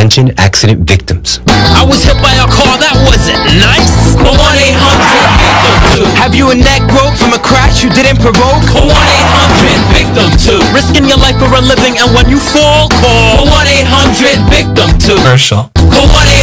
attention accident victims. I was hit by a car, that wasn't nice. But 1-800-VICTIM-2. Have you a neck broke from a crash you didn't provoke? 1-800-VICTIM-2. Risking your life for a living and when you fall, call 1-800-VICTIM-2. Commercial. 1 800